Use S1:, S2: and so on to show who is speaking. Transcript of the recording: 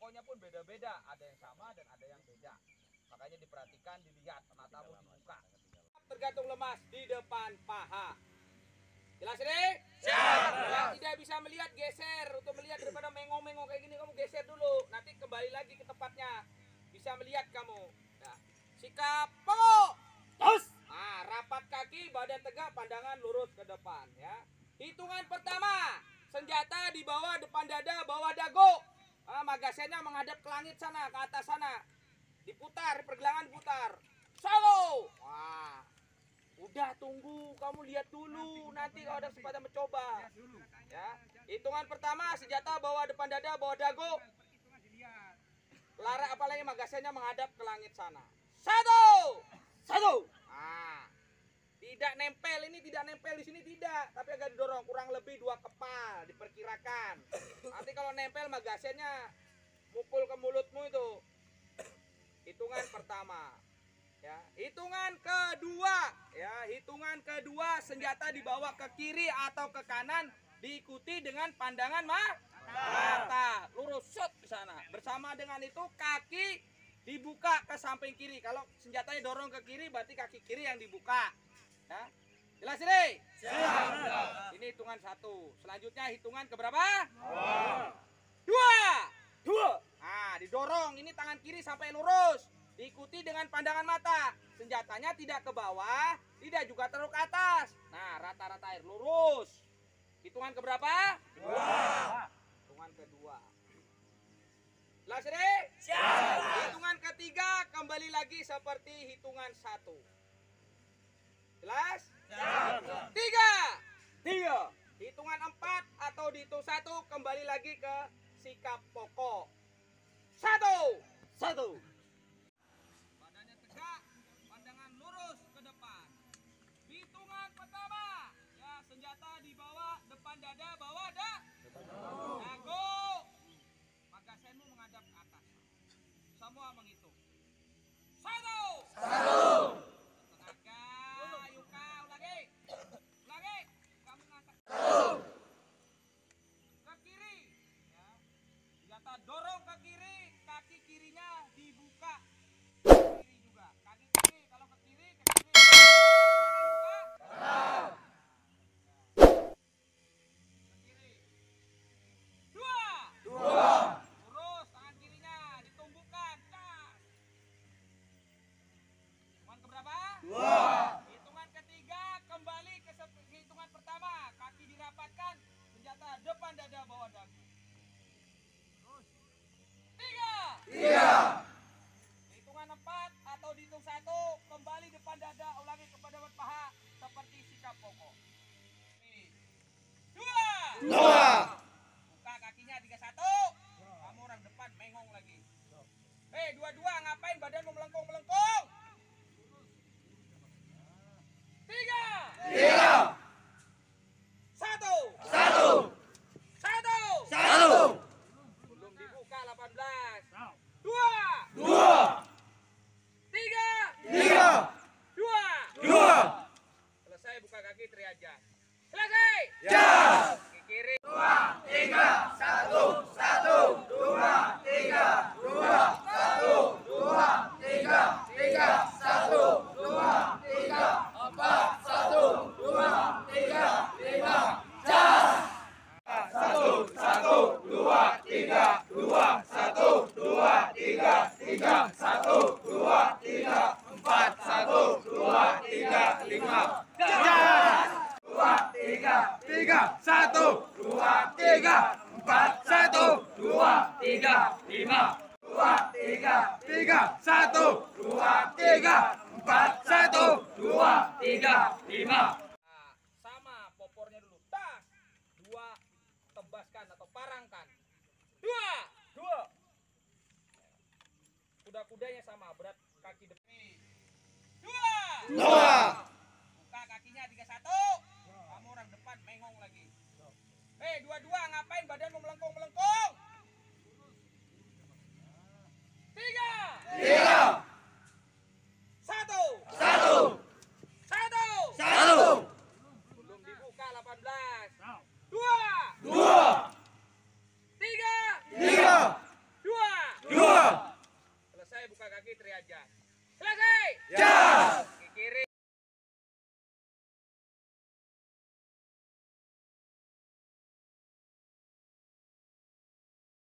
S1: pokoknya pun beda-beda. Ada yang sama dan ada yang beda. Makanya diperhatikan, dilihat, matamu dibuka. Tergantung lemas di depan paha. Jelas ini?
S2: Siap.
S1: Yang tidak bisa melihat geser untuk melihat daripada mengong-mengong kayak gini kamu geser dulu. Nanti kembali lagi ke tempatnya. Bisa melihat kamu. Nah, sikap pokok.
S2: Terus.
S1: Nah, rapat kaki, badan tegak, pandangan lurus ke depan ya. Hitungan pertama, senjata di bawah depan dada, bawah dagu. Ah, menghadap ke langit sana, ke atas sana. Diputar, pergelangan putar. Solo. Wah. Udah tunggu, kamu lihat dulu. Nanti kalau ada kesempatan mencoba. Ya. Hitungan pertama, senjata bawah depan dada, bawah dagu. Lara apalagi magasennya menghadap ke langit sana. Satu.
S2: Satu.
S1: Ah, tidak nempel ini tidak nempel di sini tidak, tapi agak didorong kurang lebih dua kepal diperkirakan. Nanti kalau nempel magasennya mukul ke mulutmu itu. Hitungan pertama. Ya, hitungan kedua, ya, hitungan kedua senjata dibawa ke kiri atau ke kanan diikuti dengan pandangan ma mata lurus shot ke sana. Bersama dengan itu kaki dibuka ke samping kiri. Kalau senjatanya dorong ke kiri berarti kaki kiri yang dibuka. Ya. Jelas ini? Ini hitungan satu. Selanjutnya hitungan ke berapa? Dua.
S2: Dua.
S1: Nah, didorong. Ini tangan kiri sampai lurus. Diikuti dengan pandangan mata. Senjatanya tidak ke bawah, tidak juga terlalu ke atas. Nah, rata-rata air lurus. Hitungan ke berapa?
S2: Dua.
S1: Hitungan kedua. Jelas ini?
S2: Siap.
S1: Hitungan ketiga kembali lagi seperti hitungan satu. Jelas?
S2: Siap.
S1: Tiga.
S2: Tiga.
S1: Hitungan empat atau dihitung satu kembali lagi ke sikap pokok. Satu.
S2: Satu.
S1: Badannya tegak, pandangan lurus ke depan. Hitungan pertama. Ya, senjata di bawah, depan dada, bawah dah. Dagu. Magasenmu menghadap ke atas. Semua menghitung. Satu.
S2: Satu.
S1: Tenaga, ayo kau lagi. Lagi. Kamu ngangkat. Ke kiri. Ya. Senjata dorong ke kiri, kaki kirinya dibuka. Kiri juga. Kaki kiri kalau ke kiri, ke kiri. Gimana dibuka? Ke kiri. Dua.
S2: Dua.
S1: Lurus tangan kirinya ditumbuhkan. Cas. Hitungan keberapa?
S2: Dua.
S1: Hitungan ketiga kembali ke sep- ke hitungan pertama. Kaki dirapatkan, senjata depan dada bawah dagu. Terus. Tiga.
S2: Tiga.
S1: Hitungan empat atau dihitung satu kembali depan dada ulangi kepada paha seperti sikap pokok. Nih. Dua.
S2: Dua.
S1: Buka kakinya tiga satu. Kamu orang depan mengong lagi. Hei dua-dua ngapain badanmu melengkung melengkung? Tiga.
S2: Tiga.
S1: Satu.
S2: Satu.
S1: Satu.
S2: Satu.
S1: Belum dibuka 18. Dua.
S2: Dua.
S1: Tiga.
S2: Tiga.
S1: Dua.
S2: Dua.
S1: Selesai buka Selesai.
S2: Jas.
S1: Kiri.
S2: Tiga. Satu. Satu. Dua. Tiga. Dua. Satu. Dua. Tiga. Tiga. Satu. Dua. Tiga. Empat. Satu. Dua. Tiga. Lima. Jas. Satu. Satu. Dua. Tiga. Dua. Satu. Dua. Tiga. Tiga. Satu. Dua. Tiga. Empat. Satu. Dua. Tiga. Lima. Jas. Dua. Tiga. Tiga. Satu. Dua. Tiga. Empat. Satu. Dua. Tiga. Lima. Dua. Tiga. Tiga. Satu. Dua. Tiga. Empat. Satu. Dua. Tiga. Lima.